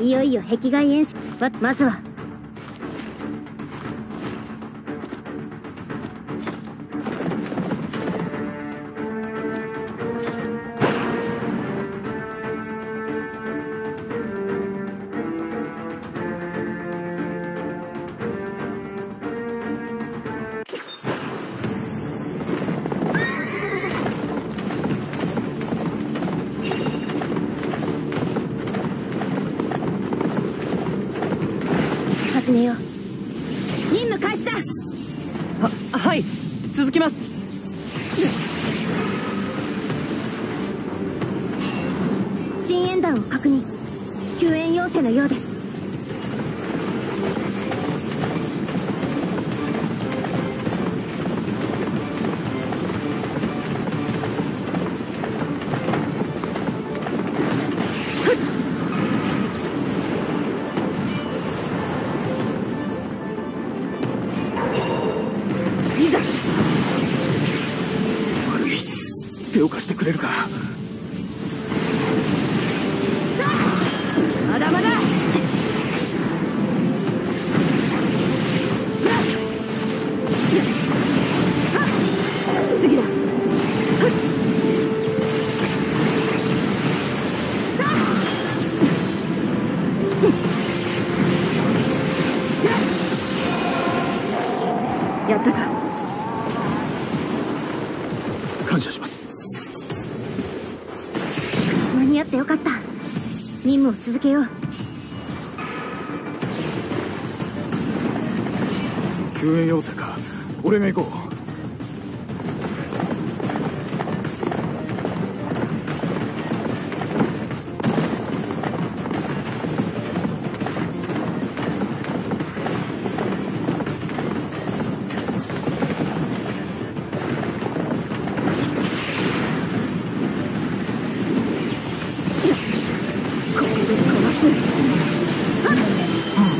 いよいよ壁外演出。ままずは。始めよう任務開始だ。ははい。続きます。新演弾を確認。救援要請のようです手を貸してくれるかまだまだ次だ。やったか。感謝しますってよかった。任務を続けよう。救援要請か。俺が行こう。Hmm.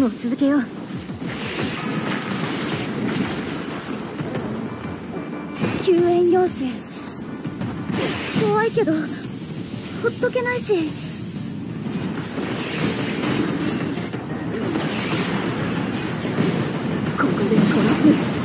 務を続けよう。救援要請。怖いけどほっとけないし。ここで殺す。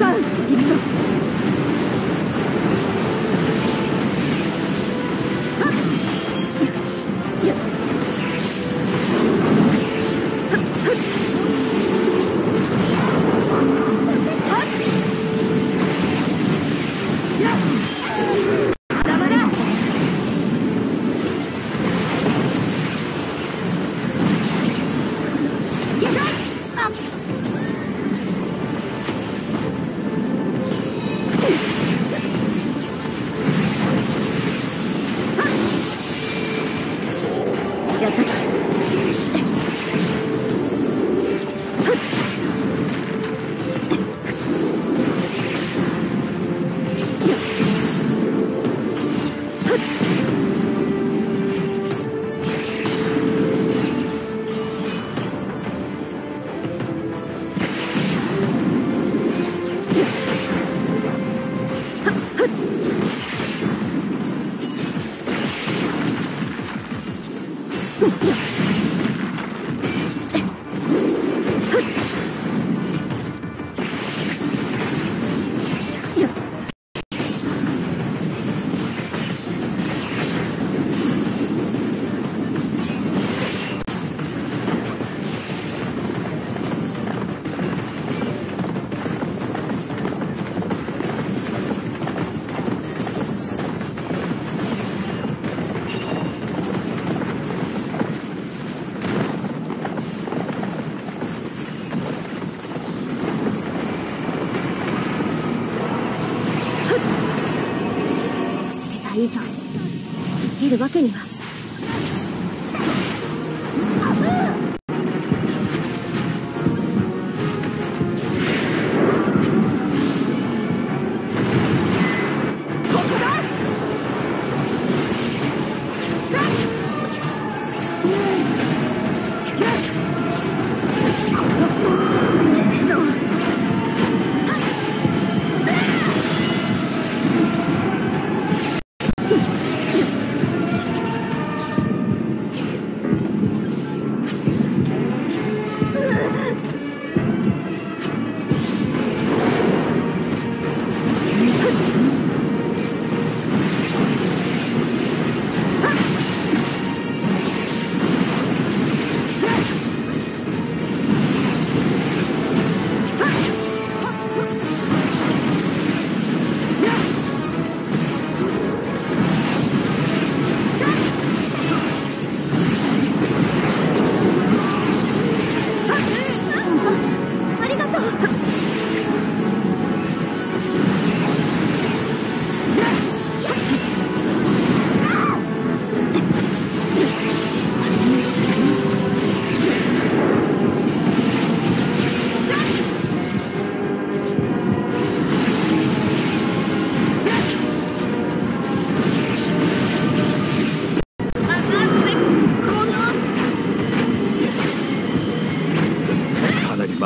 Sons! Ha ha ha! 以上生きるわけには。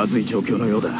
まずい状況のようだ。